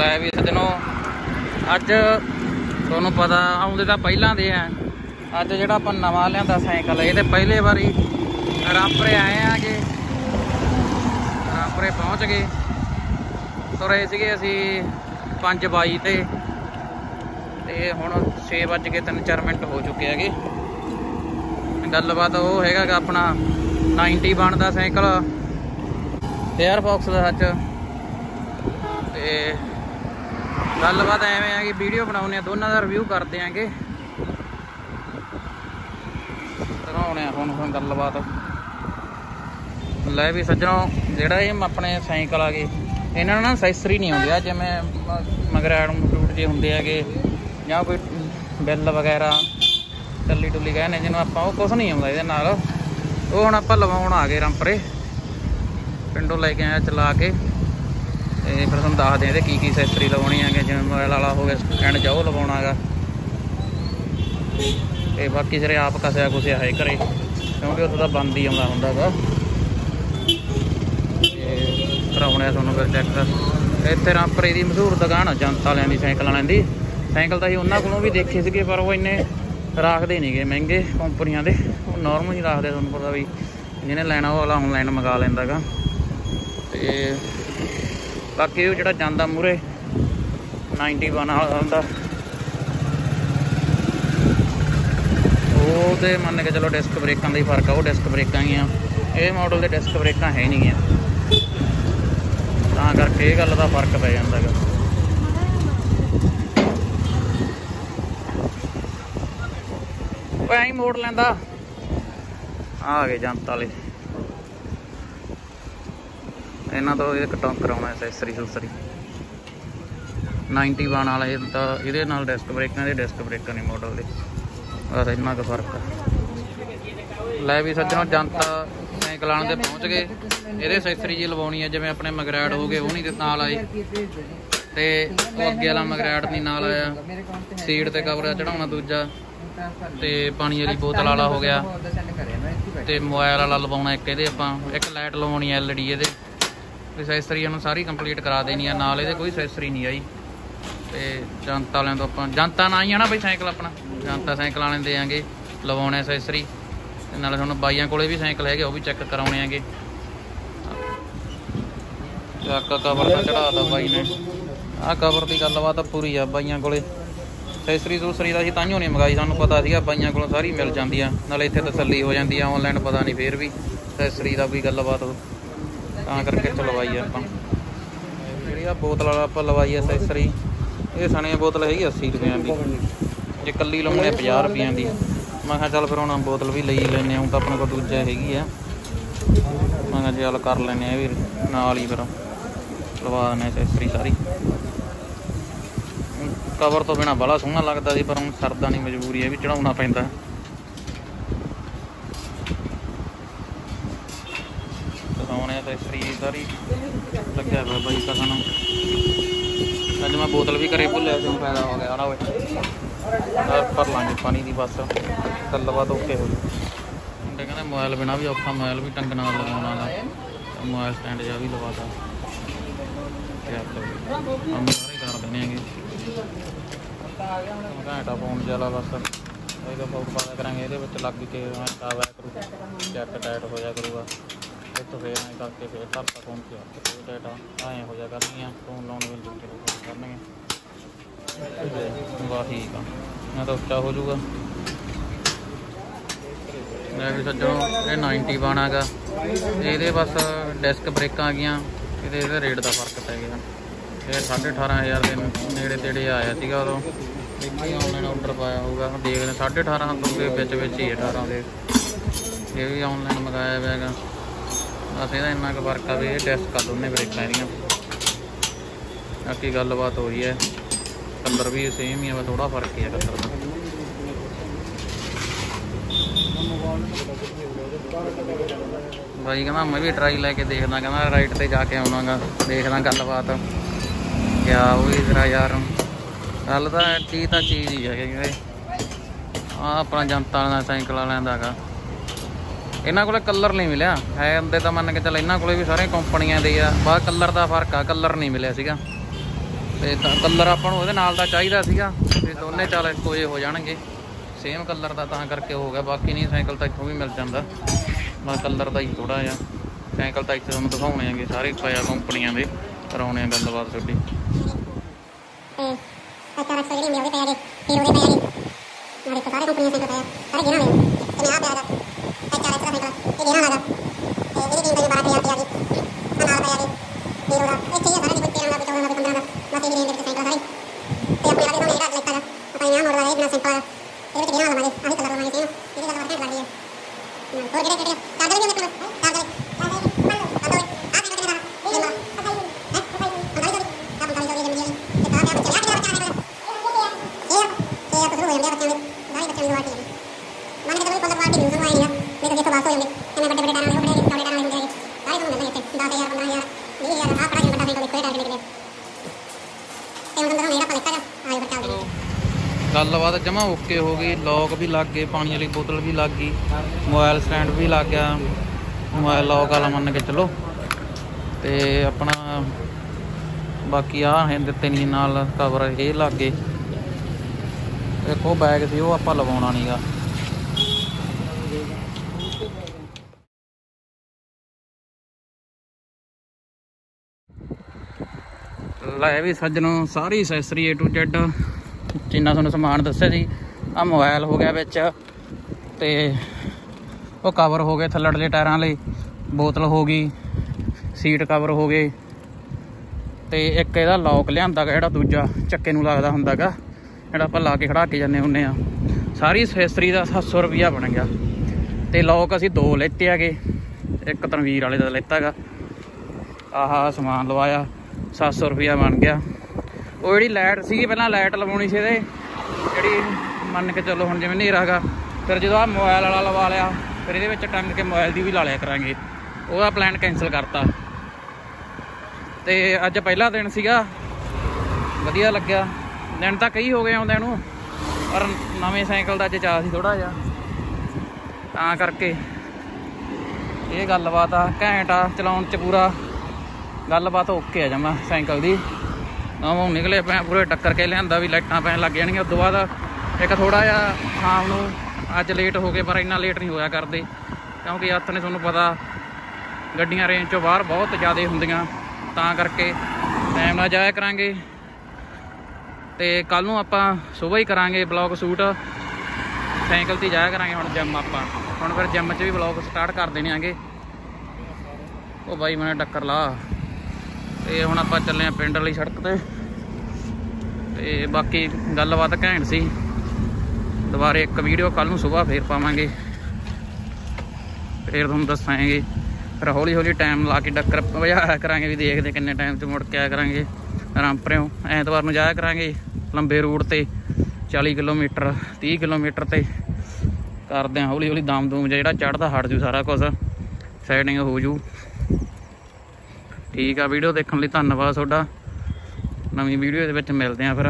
ਲੈ ਵੀ ਸੱਜਣੋ, ਅੱਜ ਤੁਹਾਨੂੰ ਪਤਾ, ਆਉਂਦੇ ਤਾਂ ਪਹਿਲਾਂ ਦੇ ਆ। ਅੱਜ ਜਿਹੜਾ ਆਪਾਂ ਨਵਾਂ ਲਿਆਂਦਾ ਸਾਈਕਲ ਇਹ ਤੇ ਪਹਿਲੇ ਵਾਰੀ ਰਾਮਪਰੇ ਆਏ ਆਗੇ। ਰਾਮਪਰੇ ਪਹੁੰਚ ਗਏ। ਤੁਰੇ ਸੀਗੇ ਅਸੀਂ 5:22 ਤੇ। ਤੇ ਹੁਣ 6:03 ਮਿੰਟ ਹੋ ਚੁੱਕੇ ਹੈਗੇ। ਗੱਲਬਾਤ ਉਹ ਹੈਗਾ ਗਾ ਆਪਣਾ 90 ਦਾ ਸਾਈਕਲ। 에ਅਰ ਫੌਕਸ ਦਾ ਸੱਚ। ਤੇ ਗੱਲਬਾਤ ਐਵੇਂ ਆ ਕਿ ਵੀਡੀਓ ਬਣਾਉਨੇ ਆ, ਦੋਨਾਂ ਦਾ ਰਿਵਿਊ ਕਰਦੇ ਆਂਗੇ। ਦਿਖਾਉਣੇ ਆ ਹੁਣ ਹੁਣ ਗੱਲਬਾਤ। ਲੈ ਵੀ ਸੱਜਣੋ, ਜਿਹੜਾ ਇਹ ਆਪਣੇ ਸਾਈਕਲ ਆ ਗਏ, ਇਹਨਾਂ ਨੂੰ ਨਾ ਅਸੈਸਰੀ ਨਹੀਂ ਆਉਂਦੀ ਆ, ਜਿਵੇਂ ਮਗਰ ਮਗਰਾੜ ਮਟੂਟ ਜੇ ਹੁੰਦੇ ਹੈਗੇ, ਜਾਂ ਕੋਈ ਬਿੱਲ ਵਗੈਰਾ, ਟੱਲੀ ਟੁੱਲੀ ਕਹਿੰਦੇ ਜਿਹਨੂੰ ਆਪਾਂ ਉਹ ਕੁਝ ਨਹੀਂ ਆਉਂਦਾ ਇਹਦੇ ਨਾਲ। ਉਹ ਹੁਣ ਆਪਾਂ ਲਵਾਉਣ ਆ ਗਏ ਰੰਪਰੇ ਪਿੰਡੋਂ ਲੈ ਕੇ ਆਇਆ ਚਲਾ ਕੇ। ਤੇ ਫਿਰ ਤੁਹਾਨੂੰ ਦੱਸਦੇ ਆ ਇਹਦੇ ਕੀ ਕੀ ਅਸੈਸਰੀ ਲਵਾਉਣੀ ਹੈਗੇ ਜਿਵੇਂ ਮੋਬਾਈਲ ਵਾਲਾ ਹੋ ਗਿਆ ਸਟੈਂਡ ਜਾਓ ਲਵਾਉਣਾਗਾ ਤੇ ਬਾਕੀ ਜਿਹੜੇ ਆਪ ਕਸਿਆ ਕੁਸਿਆ ਹੈ ਘਰੇ, ਕਿਉਂਕਿ ਉੱਥੇ ਤਾਂ ਬੰਦ ਹੀ ਆਉਂਦਾ ਹੁੰਦਾਗਾ ਤੇ ਕਰਾਉਣੇ ਆ ਤੁਹਾਨੂੰ ਫਿਰ ਚੈੱਕ ਇੱਥੇ ਰਾਮਪਰੇ ਦੀ ਮਸ਼ਹੂਰ ਦੁਕਾਨ ਜਨਤਾ ਵਾਲਿਆਂ ਦੀ, ਸਾਈਕਲ ਵਾਲਿਆਂ ਦੀ। ਸਾਈਕਲ ਤਾਂ ਅਸੀਂ ਉਹਨਾਂ ਕੋਲੋਂ ਵੀ ਦੇਖੇ ਸੀਗੇ, ਪਰ ਉਹ ਇੰਨੇ ਰੱਖਦੇ ਨਹੀਂਗੇ ਮਹਿੰਗੇ ਕੰਪਨੀਆਂ ਦੇ। ਉਹ ਨਾਰਮਲ ਹੀ ਰੱਖਦੇ ਤੁਹਾਨੂੰ ਪਤਾ ਵੀ, ਜਿਹਨੇ ਲੈਣਾ ਉਹ ਵਾਲਾ ਆਨਲਾਈਨ ਮੰਗਾ ਲੈਂਦਾਗਾ ਤੇ ਬਾਕੀ ਉਹ ਜਿਹੜਾ ਜਾਂਦਾ ਮੂਰੇ 91 ਵਾਲਾ ਹੁੰਦਾ। ਉਹ ਤੇ ਮੰਨ ਕੇ ਚਲੋ ਡਿਸਕ ਬ੍ਰੇਕਾਂ ਦਾ ਹੀ ਫ਼ਰਕ ਆ, ਉਹ ਡਿਸਕ ਬ੍ਰੇਕਾਂ ਹੀ ਆ। ਇਹ ਮਾਡਲ ਦੇ ਡਿਸਕ ਬ੍ਰੇਕਾਂ ਹੈ ਨਹੀਂ ਗੀਆਂ ਤਾਂ ਕਰਕੇ ਇਹ ਗੱਲ ਦਾ ਫ਼ਰਕ ਪੈ ਜਾਂਦਾ ਹੈਗਾ। ਓਏ ਐਂ ਮੋੜ ਲੈਂਦਾ। ਆ ਗਏ ਜਨਤਾ ਵਾਲੇ। ਇਹਨਾਂ ਤੋਂ ਇਹ ਕਟਾਂ ਕਰਾਉਣਾ ਐਕਸੈਸਰੀ ਸੁਸਰੀ 91 ਵਾਲਾ ਇਹ ਤਾਂ ਇਹਦੇ ਨਾਲ ਡਿਸਕ ਬ੍ਰੇਕਾਂ ਦੇ ਡਿਸਕ ਬ੍ਰੇਕਾਂ ਨਹੀਂ ਮਾਡਲ ਦੇ। ਬਸ ਇੰਨਾ ਕੁ ਫ਼ਰਕ ਆ ਲੈ ਵੀ ਸੱਜਣੋ, ਜਨਤਾ ਸਾਈਕਲ ਆਣ ਤੇ ਪਹੁੰਚ ਗਏ। ਇਹਦੇ ਐਕਸੈਸਰੀ ਜੀ ਲਵਾਉਣੀ ਹੈ, ਜਿਵੇਂ ਆਪਣੇ ਮਗਰੈਡ ਹੋ ਗਏ, ਉਹ ਨਹੀਂ ਨਾਲ ਆਏ। ਤੇ ਉਹ ਅੱਗੇ ਵਾਲਾ ਮਗਰੈਡ ਨਹੀਂ ਨਾਲ ਆਇਆ। ਸੀਟ ਤੇ ਕਵਰ ਚੜਾਉਣਾ ਦੂਜਾ। ਤੇ ਪਾਣੀ ਵਾਲੀ ਬੋਤਲ ਵਾਲਾ ਹੋ ਗਿਆ। ਤੇ ਮੋਬਾਈਲ ਵਾਲਾ ਲਵਾਉਣਾ ਇੱਕ ਇਹਦੇ ਆਪਾਂ। ਇੱਕ ਲਾਈਟ ਲਵਾਉਣੀ ਐਲਡੀ ਇਹਦੇ। ਅਸੈਸਰੀ ਨੂੰ ਸਾਰੀ ਕੰਪਲੀਟ ਕਰਾ ਦੇਣੀ ਆ। ਨਾਲ ਇਹਦੇ ਕੋਈ ਅਸੈਸਰੀ ਨਹੀਂ ਆਈ। ਤੇ ਜਨਤਾ ਵਾਲਿਆਂ ਤੋਂ ਆਪਾਂ ਜਨਤਾ ਨਾਲ ਹੀ ਆ ਨਾ ਬਈ ਸਾਈਕਲ ਆਪਣਾ। ਜਨਤਾ ਸਾਈਕਲ ਵਾਲਿਆਂ ਦੇ ਆਂਗੇ, ਲਵਾਉਣੇ ਅਸੈਸਰੀ ਤੇ ਨਾਲੇ ਤੁਹਾਨੂੰ ਬਾਈਆਂ ਕੋਲੇ ਵੀ ਸਾਈਕਲ ਹੈਗੇ, ਉਹ ਵੀ ਚੈੱਕ ਕਰਾਉਣੇ ਆਂਗੇ ਚੱਕ ਕਵਰ ਤਾਂ ਚੜਾਤਾ ਬਾਈ ਨੇ। ਆਹ ਕਵਰ ਦੀ ਗੱਲਬਾਤ ਪੂਰੀ ਆ ਬਾਈਆਂ ਕੋਲੇ। ਐਕਸੈਸਰੀ ਦੂਸਰੀ ਦਾ ਅਸੀਂ ਤਾਂਹੀਓ ਨਹੀਂ ਮੰਗਾਈ, ਸਾਨੂੰ ਪਤਾ ਸੀਗਾ ਬਾਈਆਂ ਕੋਲੋਂ ਸਾਰੀ ਮਿਲ ਜਾਂਦੀ ਆ। ਨਾਲੇ ਇੱਥੇ ਤਸੱਲੀ ਹੋ ਜਾਂਦੀ ਆ ਆਨਲਾਈਨ ਪਤਾ ਨਹੀਂ ਫੇਰ ਵੀ। ਐਕਸੈਸਰੀ ਦਾ ਕੋਈ ਗੱਲਬਾਤ ਤਾਂ ਕਰਕੇ ਇੱਥੋਂ ਲਵਾਈ ਆ ਆਪਾਂ। ਜਿਹੜੀ ਆ ਬੋਤਲ ਵਾਲਾ ਆਪਾਂ ਲਵਾਈ ਆ ਐਕਸੈਸਰੀ ਇਹ ਸਣੇ ਬੋਤਲ ਹੈਗੀ 80 ਰੁਪਈਆਂ ਦੀ। ਜੇ ਕੱਲੀ ਲਾਉਣੀ ਆ 50 ਰੁਪਈਆਂ ਦੀ। ਮੈਂ ਕਿਹਾ ਚੱਲ ਫਿਰ ਹੁਣ ਬੋਤਲ ਵੀ ਲਈ ਲੈਨੇ ਆ ਹੁਣ ਤਾਂ ਆਪਣੇ ਕੋਲ ਦੂਜਾ ਹੈਗੀ ਆ। ਮੈਂ ਕਿਹਾ ਚੱਲ ਕਰ ਲੈਨੇ ਆ ਵੀ, ਨਾਲ ਹੀ ਫਿਰ ਲਵਾ ਦਿੰਦੇ ਐਕਸੈਸਰੀ ਸਾਰੀ। ਕਵਰ ਤੋਂ ਬਿਨਾ ਬੜਾ ਸੋਹਣਾ ਲੱਗਦਾ ਸੀ, ਪਰ ਹੁਣ ਸਰਦਾ ਨਹੀਂ ਮਜਬੂਰੀ ਹੈ ਵੀ ਚੜਾਉਣਾ ਪੈਂਦਾ। ਦਿਖਾਉਣੇ ਲੱਗਿਆ ਹੋਇਆ ਬਾਈ ਕਸਨ ਅੱਜ ਮੈਂ ਬੋਤਲ ਵੀ ਘਰੇ ਭੁੱਲਿਆ ਕਿਉਂ ਫਾਇਦਾ ਹੋ ਗਿਆ ਨਾ ਓਏ। ਭਰ ਲਾਂਗੇ ਪਾਣੀ ਦੀ ਬਸ। ਗੱਲਬਾਤ ਓਕੇ ਹੋ ਜੂ। ਮੁੰਡੇ ਕਹਿੰਦੇ ਮੋਬਾਈਲ ਬਿਨਾ ਵੀ ਔਖਾ, ਮੋਬਾਈਲ ਵੀ ਟੰਗ ਨਾਲ ਲਗਾਉਣਾ ਦਾ ਮੋਬਾਈਲ ਸਟੈਂਡ ਜਾ ਵੀ ਲਵਾਤਾ ਹਮ ਸਾਰੇ ਕਰ ਦਿੰਦੇ ਆਂਗੇ ਘੰਟਾ ਪਾਉਣ ਚਲਾ ਬਸ। ਇਹਦਾ ਫੋਟ ਪਾ ਕਰਾਂਗੇ, ਇਹਦੇ ਵਿੱਚ ਲੱਗ ਕੇ ਐਂ ਕਰੂ ਚੈੱਕ ਟਾਈਟ ਹੋ ਜਾ ਕਰੂਗਾ। ਇੱਥੋਂ ਫੇਰ ਐਂ ਕਰਕੇ ਫੇਰ ਧਰਤਾ ਫੋਨ ਤੇ ਫੇਰ ਐਂ ਹੋ ਜਾ ਕਰਨੀਆਂ ਫੋਨ ਲਾਉਣ ਵੇਲੇ ਦੂਜੇ ਲੋਕ ਕਰਨਗੇ। ਵਾਹ ਠੀਕ ਆ। ਮੈਂ ਤਾਂ ਉੱਚਾ ਹੋ ਜਾਊਗਾ। ਮੈਂ ਵੀ ਸੱਜਣੋ, ਇਹ 90 ਬਾਣਾਗਾ ਇਹਦੇ ਬਸ ਡਿਸਕ ਬ੍ਰੇਕਾਂ ਆ ਗਈਆਂ। ਇਹਦੇ ਇਹਦੇ ਰੇਟ ਦਾ ਫ਼ਰਕ ਪੈ ਗਿਆ। ਇਹ 18500 ਦੇ ਨੇੜੇ ਤੇੜੇ ਆਇਆ ਸੀਗਾ ਉਦੋਂ। ਦੇਖੀ ਆਨਲਾਈਨ ਆਰਡਰ ਪਾਇਆ ਹੋਊਗਾ। ਦੇਖਦੇ 18500 ਤੋਂ ਦੇ ਵਿੱਚ ਵਿੱਚ ਹੀ ਹੈ 18 ਦੇ। ਇਹ ਵੀ ਆਨਲਾਈਨ ਮੰਗਾਇਆ ਹੋਇਆ ਬਸ ਇਹਦਾ ਇੰਨਾ ਕੁ ਫ਼ਰਕ ਆ ਵੀ ਇਹ ਡਿਸਕ ਆ ਦੋਨੇ ਬ੍ਰੇਕਾਂ ਇਹਦੀਆਂ। ਬਾਕੀ ਗੱਲਬਾਤ ਹੋ ਰਹੀ ਹੈ। ਕਲਰ ਵੀ ਸੇਮ ਹੀ ਆ, ਬਸ ਥੋੜਾ ਫ਼ਰਕ ਹੀ ਆ ਕਲਰ ਦਾ। ਬਾਈ ਕਹਿੰਦਾ ਮੈਂ ਵੀ ਟਰਾਈ ਲੈ ਕੇ ਦੇਖਦਾ। ਕਹਿੰਦਾ ਰਾਈਟ ਤੇ ਜਾ ਕੇ ਆਉਣਾਗਾ, ਦੇਖਦਾ ਗੱਲਬਾਤ। ਕਿਆ ਹੋਈ ਤੇਰਾ ਯਾਰ? ਗੱਲ ਤਾਂ ਚੀਜ਼ ਤਾਂ ਚੀਜ਼ ਹੀ ਹੈ ਆ ਆਪਣਾ ਜਨਤਾ ਵਾਲਾ ਸਾਈਕਲ ਵਾਲਿਆਂ ਦਾ ਹੈਗਾ। ਇਹਨਾਂ ਕੋਲੇ ਕਲਰ ਨਹੀਂ ਮਿਲਿਆ। ਹੈ ਹੁੰਦੇ ਤਾਂ ਮੰਨ ਕੇ ਚੱਲ ਇਹਨਾਂ ਕੋਲੇ ਵੀ ਸਾਰੇ ਕੰਪਨੀਆਂ ਦੇ ਆ। ਬਾਅਦ ਕਲਰ ਦਾ ਫ਼ਰਕ ਆ, ਕਲਰ ਨਹੀਂ ਮਿਲਿਆ ਸੀਗਾ। ਤੇ ਕਲਰ ਆਪਾਂ ਨੂੰ ਉਹਦੇ ਨਾਲ ਦਾ ਚਾਹੀਦਾ ਸੀਗਾ। ਤੇ ਦੋਨੇ ਚੱਲ ਇੱਕੋ ਜਿਹੇ ਹੋ ਜਾਣਗੇ। ਸੇਮ ਕਲਰ ਦਾ ਤਾਂ ਕਰਕੇ ਹੋ ਗਿਆ। ਬਾਕੀ ਨਹੀਂ, ਸਾਈਕਲ ਤਾਂ ਇੱਥੋਂ ਵੀ ਮਿਲ ਜਾਂਦਾ। ਬਸ ਕਲਰ ਦਾ ਹੀ ਥੋੜਾ ਜਿਹਾ। ਸਾਈਕਲ ਤਾਂ ਇੱਥੇ ਤੁਹਾਨੂੰ ਦਿਖਾਉਣੇ ਆਂਗੇ। ਸਾਰੇ ਪਿਆ ਕੰਪਨੀਆਂ ਦੇ। ਕਰਾਉਣੇ ਆ ਗੱਲਬਾਤ ਤੁਹਾਡੀ। ਤੇ ਅੱਛਾ, ਰੱਖ ਜਿਹੜੀ ਹੁੰਦੀ ਉਹਦੇ ਪੈ ਦੇ ਪੈ ਨਾਲੇ ਸਾਰੇ ਦੇ ਪੈ ਸਾਰੇ ਗਿਣਾ ਲਏ ਤੇ ਮੈਂ ਆ ਪਿਆ ਦਾ ਅੱਛਾ ਰੱਖ ਦਾ ਇਹ ਗਿਣਾ ਲਗਾ ਤੇ ਮੇਰੀ ਟੀਮ ਦੇ 12000 ਰੁਪਏ ਆ ਗਈ ਆ ਨਾਲ ਪੈ ਆ ਗਈ ਹੀਰੋ ਦਾ ਇੱਥੇ ਹੀ ਆ ਸਾਰੇ ਦੀ ਕੋਈ 13 ਦਾ ਕੋਈ 14 ਦਾ ਕੋਈ 15 ਦਾ ਬਸ ਇਹ ਰੇਂਜ ਦੇ ਸਾਈਕਲ ਸਾਰੇ ਤੇ ਆਪਣੇ ਵਾਲੇ ਨੂੰ ਜਿਹੜਾ ਲੈਤਾ ਦਾ ਆਪਾਂ ਇਹ ਮੋੜ ਦਾ ਇਹ ਬਿਨਾ ਸਿੰਪਲ ਇਹਦੇ ਵਿੱਚ ਗਿਣਾ ਲਵਾਂਗੇ ਆਹੀ ਕਲਰ ਲਵਾਂਗੇ ਸੇਮ ਇਹਦੀ ਕਲਰ ਘੱਟ ਲੱਗਦੀ ਹੈ ਹੋਰ ਕਿਹੜੇ ਕਿਹੜੇ ਕਾਗਜ਼ ਵੀ ਉਹਦੇ ਕੋਲ ਕਾਗਜ਼ ਚਲੋ ਗੱਲਬਾਤ ਜਮਾ ਓਕੇ ਹੋ ਗਈ ਲੋਕ ਵੀ ਲੱਗ ਗਏ, ਪਾਣੀ ਵਾਲੀ ਬੋਤਲ ਵੀ ਲੱਗ ਗਈ, ਮੋਬਾਈਲ ਸਟੈਂਡ ਵੀ ਲੱਗ ਗਿਆ, ਮੋਬਾਈਲ ਲੌਕ ਵਾਲਾ ਮੰਨ ਕੇ ਚਲੋ। ਤੇ ਆਪਣਾ ਬਾਕੀ ਆ ਹੈ ਦਿੱਤੇ ਨਹੀਂ ਨਾਲ ਕਵਰ ਇਹ ਲੱਗ ਗਏ। ਇੱਕ ਉਹ ਬੈਗ ਸੀ, ਉਹ ਆਪਾਂ ਲਵਾਉਣਾ ਨਹੀਂਗਾ ਲੈ ਵੀ ਸੱਜਣੋ, ਸਾਰੀ ਐਕਸੈਸਰੀ A to Z ਜਿੰਨਾ ਤੁਹਾਨੂੰ ਸਮਾਨ ਦੱਸਿਆ ਸੀ ਆ ਮੋਬਾਈਲ ਹੋ ਗਿਆ ਵਿੱਚ ਤੇ ਉਹ ਕਵਰ ਹੋ ਗਏ ਥੱਲੜਲੇ ਟਾਇਰਾਂ ਲਈ, ਬੋਤਲ ਹੋ ਗਈ ਸੀਟ ਕਵਰ ਹੋ ਗਏ ਤੇ ਇੱਕ ਇਹਦਾ ਲੌਕ ਲਿਆਂਦਾ ਗਾ ਜਿਹੜਾ ਦੂਜਾ, ਚੱਕੇ ਨੂੰ ਲੱਗਦਾ ਹੁੰਦਾਗਾ ਜਿਹੜਾ ਆਪਾਂ ਲਾ ਕੇ ਖੜਾ ਕੇ ਜਾਂਦੇ ਹੁੰਨੇ ਆ। ਸਾਰੀ ਐਕਸੈਸਰੀ ਦਾ 700 ਰੁਪਿਆ ਬਣ ਗਿਆ ਤੇ ਲੌਕ ਅਸੀਂ ਦੋ ਲੈਤੇ ਹੈਗੇ, ਇੱਕ ਤਨਵੀਰ ਵਾਲੇ ਦਾ ਲੈਤਾਗਾ ਆਹਾ ਸਮਾਨ ਲਵਾਇਆ 700 ਰੁਪਿਆ ਬਣ ਗਿਆ। ਉਹ ਜਿਹੜੀ ਲਾਈਟ ਸੀਗੀ ਪਹਿਲਾਂ ਲਾਈਟ ਲਵਾਉਣੀ ਸੀ ਇਹਦੇ, ਜਿਹੜੀ ਮੰਨ ਕੇ ਚੱਲੋ ਹੁਣ ਜਿਵੇਂ ਹਨੇਰਾ ਹੈਗਾ, ਫਿਰ ਜਦੋਂ ਆ ਮੋਬਾਈਲ ਵਾਲਾ ਲਵਾ ਲਿਆ, ਫਿਰ ਇਹਦੇ ਵਿੱਚ ਟੰਗ ਕੇ ਮੋਬਾਈਲ ਦੀ ਵੀ ਲਾ ਲਿਆ ਕਰਾਂਗੇ। ਉਹਦਾ ਪਲਾਨ ਕੈਨਸਲ ਕਰਤਾ। ਤੇ ਅੱਜ ਪਹਿਲਾ ਦਿਨ ਸੀਗਾ, ਵਧੀਆ ਲੱਗਿਆ। ਦਿਨ ਤਾਂ ਕਈ ਹੋ ਗਏ ਆਉਂਦਿਆਂ ਨੂੰ, ਪਰ ਨਵੇਂ ਸਾਈਕਲ ਦਾ ਅੱਜ ਚਾਅ ਸੀ ਥੋੜਾ ਜਿਹਾ। ਤਾਂ ਕਰਕੇ ਇਹ ਗੱਲਬਾਤ ਆ, ਘੈਂਟ ਆ, ਚਲਾਉਣ ਚ ਪੂਰਾ। ਗੱਲਬਾਤ ਓਕੇ ਆ ਜਮਾ ਸਾਈਕਲ ਦੀ। ਨਵਾਂ ਨਿਕਲੇ ਪਏ ਪੂਰੇ ਟੱਕਰ ਕੇ ਲਿਆਂਦਾ ਵੀ ਲਾਈਟਾਂ ਪੈਣ ਲੱਗ ਜਾਣਗੀਆਂ। ਉਦੋਂ ਬਾਅਦ ਇੱਕ ਥੋੜਾ ਜਿਹਾ ਸ਼ਾਮ ਨੂੰ ਅੱਜ ਲੇਟ ਹੋ ਗਏ, ਪਰ ਇੰਨਾ ਲੇਟ ਨਹੀਂ ਹੋਇਆ ਕਰਦੇ। ਕਿਉਂਕਿ ਹੱਥ ਨੇ ਤੁਹਾਨੂੰ ਪਤਾ, ਗੱਡੀਆਂ ਰੇਂਜ ਚੋਂ ਬਾਹਰ ਬਹੁਤ ਜ਼ਿਆਦਾ ਹੁੰਦੀਆਂ। ਤਾਂ ਕਰਕੇ ਟਾਈਮ ਨਾਲ ਜਾਇਆ ਕਰਾਂਗੇ। ਤੇ ਕੱਲ ਨੂੰ ਆਪਾਂ ਸਵੇਰ ਹੀ ਕਰਾਂਗੇ ਬਲੌਗ ਸ਼ੂਟ ਸਾਈਕਲ ਤੇ ਜਾਇਆ ਕਰਾਂਗੇ ਹੁਣ ਜਿਮ ਆਪਾਂ। ਹੁਣ ਫਿਰ ਜਿਮ 'ਚ ਵੀ ਬਲੌਗ ਸਟਾਰਟ ਕਰ ਦੇਣੇ ਆਂਗੇ। ਉਹ ਬਾਈ, ਮੈਨੂੰ ਟੱਕਰ ਲਾ। ਤੇ ਹੁਣ ਆਪਾਂ ਚੱਲੇ ਆ ਪਿੰਡ ਵਾਲੀ ਸੜਕ ਤੇ। ਤੇ ਬਾਕੀ ਗੱਲਬਾਤ ਘੈਂਟ ਸੀ। ਦੁਬਾਰੇ ਇੱਕ ਵੀਡੀਓ ਕੱਲ ਨੂੰ ਸਵੇਰ ਫੇਰ ਪਾਵਾਂਗੇ। ਫੇਰ ਤੁਹਾਨੂੰ ਦੱਸਾਂਗੇ। ਫਿਰ ਹੌਲੀ ਹੌਲੀ ਟਾਈਮ ਲਾ ਕੇ ਡੱਕਰ ਵਜਾਇਆ ਕਰਾਂਗੇ ਵੀ ਦੇਖਦੇ ਕਿੰਨੇ ਟਾਈਮ 'ਚ ਮੁੜ ਕੇ ਆਇਆ ਕਰਾਂਗੇ। ਰਾਮਪਰਿਓ ਐਤਵਾਰ ਨੂੰ ਜਾਇਆ ਕਰਾਂਗੇ ਲੰਬੇ ਰੂਟ ਤੇ 40 ਕਿਲੋਮੀਟਰ 30 ਕਿਲੋਮੀਟਰ ਤੇ। ਕਰਦੇ ਆ ਹੌਲੀ ਹੌਲੀ ਦਮ ਦੂਮ ਜਿਹੜਾ ਚੜਦਾ ਹਟ ਜੂ ਸਾਰਾ ਕੁਝ ਸੈਟਿੰਗ ਹੋ ਜੂ। ਠੀਕ ਆ ਵੀਡੀਓ ਦੇਖਣ ਲਈ ਧੰਨਵਾਦ ਤੁਹਾਡਾ। ਨਵੀਂ ਵੀਡੀਓ ਦੇ ਵਿੱਚ ਮਿਲਦੇ ਆ ਫਿਰ।